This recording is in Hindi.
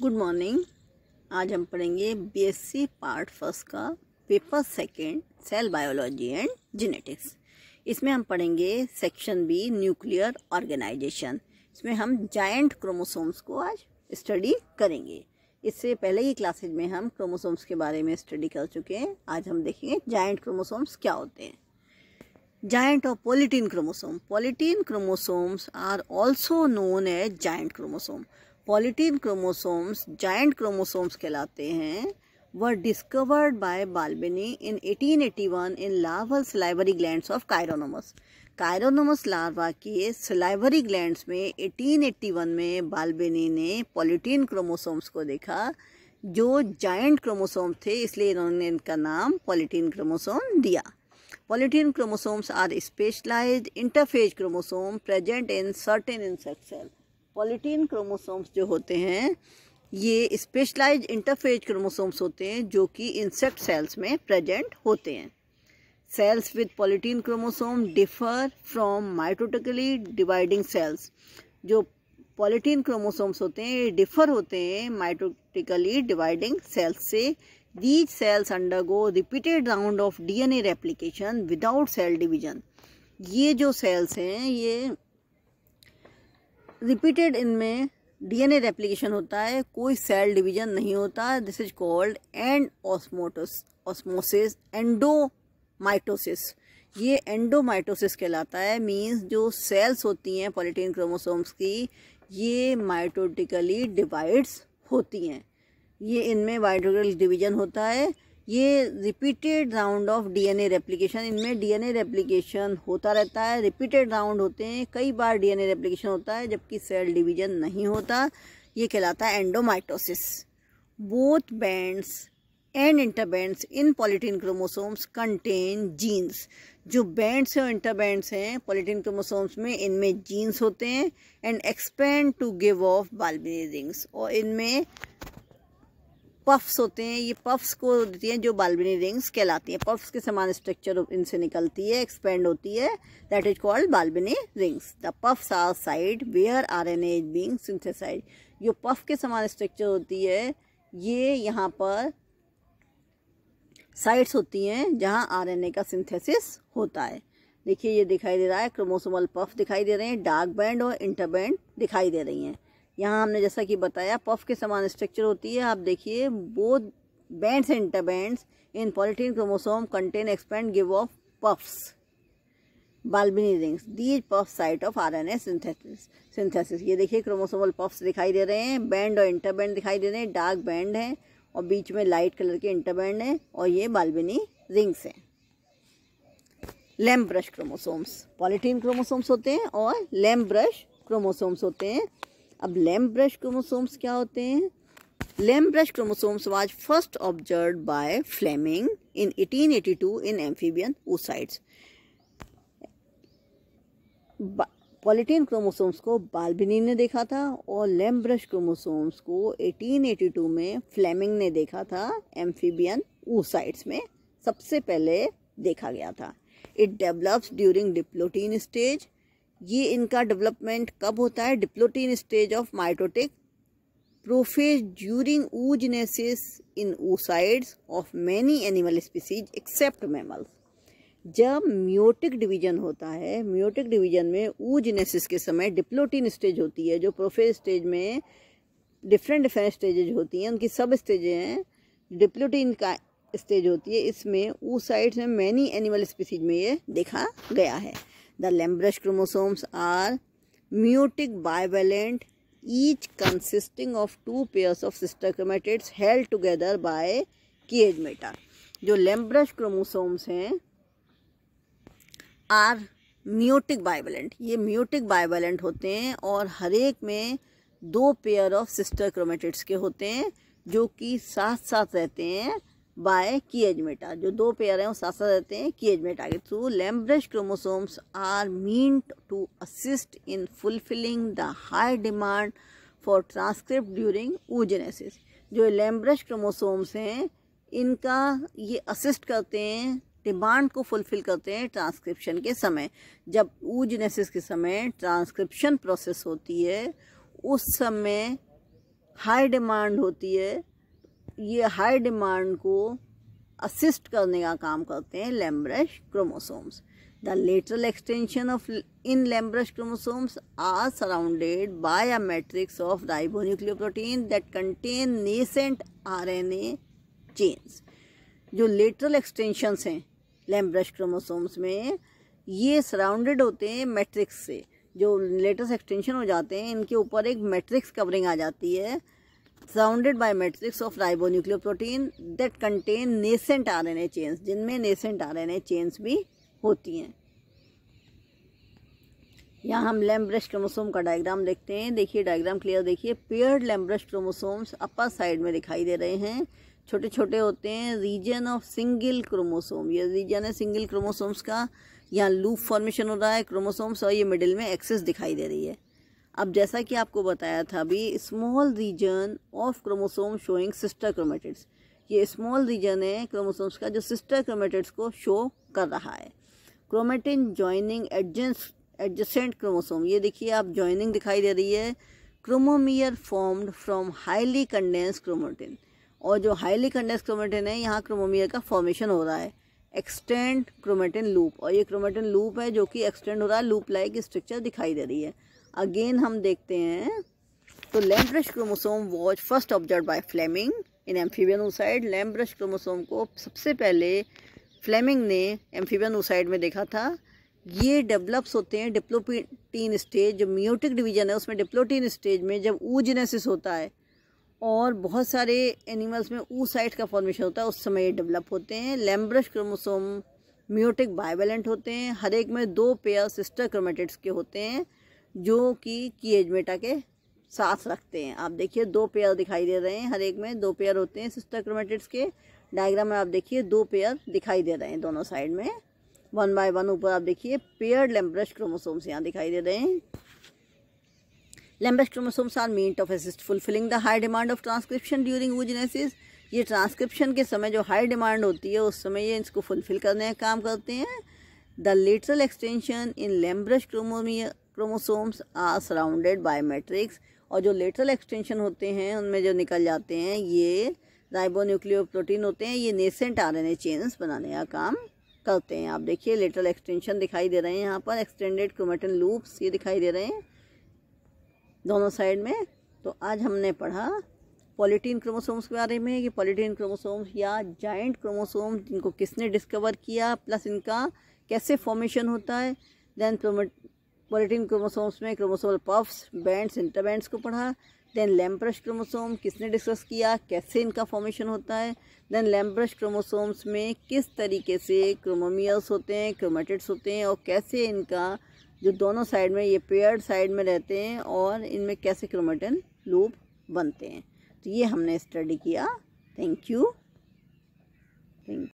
गुड मॉर्निंग आज हम पढ़ेंगे बीएससी पार्ट फ़र्स्ट का paper second cell biology and genetics इसमें हम पढ़ेंगे सेक्शन बी न्यूक्लियर ऑर्गेनाइजेशन इसमें हम जायंट क्रोमोसोम्स को आज स्टडी करेंगे. इससे पहले ही क्लासेज में हम क्रोमोसोम्स के बारे में स्टडी कर चुके हैं. आज हम देखेंगे जायंट क्रोमोसोम्स क्या होते हैं. Giant or polytene chromosome. Polytene chromosomes are also known as giant chromosome. Polytene chromosomes giant chromosomes कहलाते हैं were discovered by Balbiani in 1881 in larval salivary gland of Chironomus Chironomus larva के सलाइवरी ग्लैंड में 1881 में बाल्बिनी ने पॉलिटीन क्रोमोसोम्स को देखा, जो जाइंट क्रोमोसोम थे, इसलिए इन्होंने इनका नाम पॉलिटीन क्रोमोसोम दिया। Polytene chromosomes are specialised interphase chromosome present in certain in sex cells Polytene chromosomes जो होते हैं, ये स्पेशलाइज इंटरफेज क्रोमोसोम्स होते हैं जो कि इंसेक्ट सेल्स में प्रेजेंट होते हैं। Cells with polytene chromosome differ from mitotically dividing cells. जो पॉलिटीन क्रोमोसोम्स होते हैं, ये डिफर होते हैं माइटोटिकली डिवाइडिंग सेल्स से। These cells undergo repeated round of DNA replication without cell division. ये जो सेल्स हैं, ये रिपीटेड इनमें डीएनए रेप्लिकेशन होता है, कोई सेल डिवीज़न नहीं होता दिस इज़ कॉल्ड एंड ऑस्मोटोस ऑस्मोसिस एंडोमाइटोसिस ये एंडोमाइटोसिस कहलाता है मींस जो सेल्स होती हैं पॉलिटीन क्रोमोसोम्स की, ये माइटोटिकली डिवाइड्स होती हैं. ये इनमें वाइड्रोगल डिवीज़न होता है ये repeated round of DNA replication इनमें डीएनए रेप्लिकेशन होता रहता है। रिपीटेड राउंड होते हैं, कई बार डीएनए रेप्लिकेशन होता है, जबकि सेल डिवीज़न नहीं होता। ये कहलाता है endomitosis both bands and interbands in polytene chromosomes contain genes जो बैंड्स और इंटरबैंड्स हैं पॉलिटीन क्रोमोसोम्स में इनमें जीन्स होते हैं। And expand to give off Balbiani rings और इनमें पफ्स होते हैं, ये पफ्स को देती हैं जो बाल्बिनी रिंग्स कहलाती हैं। पफ्स के समान स्ट्रक्चर इनसे निकलती है एक्सपेंड होती है। That is called Balbiani rings the puffs are site where R N A's being synthesised जो पफ के समान स्ट्रक्चर होती है, ये यहाँ पर साइड्स होती हैं, जहाँ आरएनए का सिंथेसिस होता है। देखिए, ये दिखाई दे रहा है क्रोमोसोमल पफ दिखाई दे रहे हैं डार्क बैंड और इंटरबैंड दिखाई दे रही हैं। यहाँ हमने जैसा कि बताया, पफ के समान स्ट्रक्चर होती है। आप देखिए both bands and interbands in polytene chromosome contain expand give off puffs Balbiani rings these puff site of R N A synthesis ये देखिए क्रोमोसोमल पफ्स दिखाई दे रहे हैं बैंड और इंटरबैंड दिखाई दे रहे हैं डार्क बैंड है और बीच में लाइट कलर के इंटरबैंड है और ये बाल्बिनी रिंग्स हैं। Lampbrush chromosomes polytene chromosomes होते हैं और लैम्प ब्रश क्रोमोसोम्स होते हैं। अब लैम्प ब्रश क्रोमोसोम्स क्या होते हैं? Lampbrush chromosomes was first observe by Flemming in 1882 in amphibian oocytes. Polytene chromosomes को बाल्बिनी ने देखा था और लैम्प ब्रश क्रोमोसोम्स को 1882 में फ्लेमिंग ने देखा था एम्फीबियन oocytes में। सबसे पहले देखा गया था। It develops during diplotene stage ये इनका डेवलपमेंट कब होता है? Diplotene stage of mitotic prophase during oogenesis in oocytes of many animal species except mammals जब म्योटिक डिवीज़न होता है म्योटिक डिवीज़न में ऊजनेसिस के समय डिप्लोटीन स्टेज होती है, जो प्रोफेज स्टेज में डिफरेंट डिफरेंट स्टेजेज होती हैं, उनकी सब स्टेज हैं डिप्लोटीन का स्टेज होती है, इसमें oocytes में मैनी एनिमल स्पीसीज में ये देखा गया है। The lampbrush chromosomes are meiotic bivalent each consisting of two pairs of sister chromatids held together by chiasmata जो लेम्ब्रश क्रोमोसोम्स हैं आर म्यूटिक बायवेलेंट ये म्यूटिक बायवेलेंट होते हैं और हर एक में दो पेयर ऑफ़ सिस्टर क्रोमेटिड्स के होते हैं, जो कि साथ साथ रहते हैं बाय किएजमेटा। जो दो पेयर हैं, वो साथ साथ रहते हैं किएजमेटा के through. Lampbrush chromosomes are mean to assist in fulfilling the high demand for transcript during oogenesis जो लैम्ब्रश क्रोमोसोम्स हैं, इनका ये असिस्ट करते हैं डिमांड को फुलफिल करते हैं ट्रांसक्रिप्शन के समय। जब ऊजनेसिस के समय ट्रांसक्रिप्शन प्रोसेस होती है, उस समय हाई डिमांड होती है ये हाई डिमांड को असिस्ट करने का काम करते हैं lampbrush chromosomes the lateral extension of in lampbrush chromosomes are surrounded by a matrix of ribonucleoprotein that contain nascent RNA chains जो लेटरल एक्सटेंशंस हैं लेम्ब्रश क्रोमोसोम्स में, ये सराउंडेड होते हैं मैट्रिक्स से. जो लेटेस्ट एक्सटेंशन हो जाते हैं, इनके ऊपर एक मैट्रिक्स कवरिंग आ जाती है matrix of ribonucleoprotein that contain nascent RNA chains जिनमें नेसेंट आरएनए चेन्स भी होती हैं। यहाँ हम लेम्ब्रश क्रोमोसोम का डायग्राम देखते हैं। देखिए डायग्राम क्लियर देखिए paired lampbrush chromosomes upper side में दिखाई दे रहे हैं। छोटे छोटे होते हैं। रीजन ऑफ़ सिंगल क्रोमोसोम ये रीजन है सिंगल क्रोमोसोम्स का। यहाँ लूप फॉर्मेशन हो रहा है। क्रोमोसोम्स और ये मिडिल में एक्सेस दिखाई दे रही है। अब जैसा कि आपको बताया था अभी small region of chromosome showing sister chromatids ये स्मॉल रीजन है क्रोमोसोम्स का जो सिस्टर क्रोमेटिड्स को शो कर रहा है। क्रोमेटिन ज्वाइनिंग एडजस्टेंट क्रोमोसोम ये देखिए, आप ज्वाइनिंग दिखाई दे रही है। Chromomere formed from highly condense chromatin और जो हाईली कंडेंस क्रोमेटिन है, यहाँ क्रोमोमियर का फॉर्मेशन हो रहा है। एक्सटेंड क्रोमेटिन लूप और ये क्रोमेटिन लूप है जो कि एक्सटेंड हो रहा है लूप लाइक स्ट्रक्चर दिखाई दे रही है। अगेन हम देखते हैं। तो lampbrush chromosome was first observe by Flemming in amphibian oocyte lampbrush chromosome को सबसे पहले फ्लेमिंग ने एम्फीबियन ओसाइड में देखा था। ये डेवलप्स होते हैं डिप्लोटीन स्टेज जो मियोटिक डिवीज़न है, उसमें डिप्लोटीन स्टेज में जब ऊजनेसिस होता है और बहुत सारे एनिमल्स में ऊ का फॉर्मेशन होता है, उस समय ये डेवलप होते हैं। लेम्ब्रश क्रोमोसोम म्यूटिक बाइवेलेंट होते हैं। हर एक में दो पेयर सिस्टर क्रोमेटिड्स के होते हैं। जो कि कीएजमेटा के साथ रखते हैं। आप देखिए, दो पेयर दिखाई दे रहे हैं हर एक में। दो पेयर होते हैं सिस्टर क्रोमेटिड्स के। डायग्राम में आप देखिए, दो पेयर दिखाई दे रहे हैं दोनों साइड में। वन बाय वन ऊपर आप देखिए पेयर लेम्ब्रश क्रोमोसोम्स यहाँ दिखाई दे रहे हैं। Lambus chromosomes are meant of assist fulfilling the high demand of transcription during oogenesis. ये ट्रांसक्रिप्शन के समय जो हाई डिमांड होती है, उस समय ये इसको फुलफिल करने का काम करते हैं। The lateral extension in lampbrush chromosomes are surrounded by matrix और जो लेटरल एक्सटेंशन होते हैं, उनमें जो निकल जाते हैं, ये राइबोन्यूक्लियो प्रोटीन होते हैं, ये nascent R N A chains बनाने का काम करते हैं। आप देखिए लेटरल एक्सटेंशन दिखाई दे रहे हैं यहाँ पर एक्सटेंडेड क्रोमेटिन लूप्स ये दिखाई दे रहे हैं दोनों साइड में। तो आज हमने पढ़ा पॉलिटीन क्रोमोसोम्स के बारे में कि पॉलिटीन क्रोमोसोम्स या जाइंट क्रोमोसोम्स जिनको किसने डिस्कवर किया प्लस इनका कैसे फॉर्मेशन होता है देन पॉलिटीन क्रोमोसोम्स में क्रोमोसोमल पफ्स, बैंड्स, इंटरबैंड्स को पढ़ा, देन लैम्ब्रश क्रोमोसोम किसने डिस्कस किया, कैसे इनका फॉर्मेशन होता है, देन लैम्ब्रश क्रोमोसोम्स में किस तरीके से क्रोमोमियल्स होते हैं, क्रोमेटिड्स होते हैं, और कैसे इनका जो दोनों साइड में, ये पेयर साइड में रहते हैं, और इनमें कैसे क्रोमेटिन लूप बनते हैं। तो ये हमने स्टडी किया। Thank you. थैंक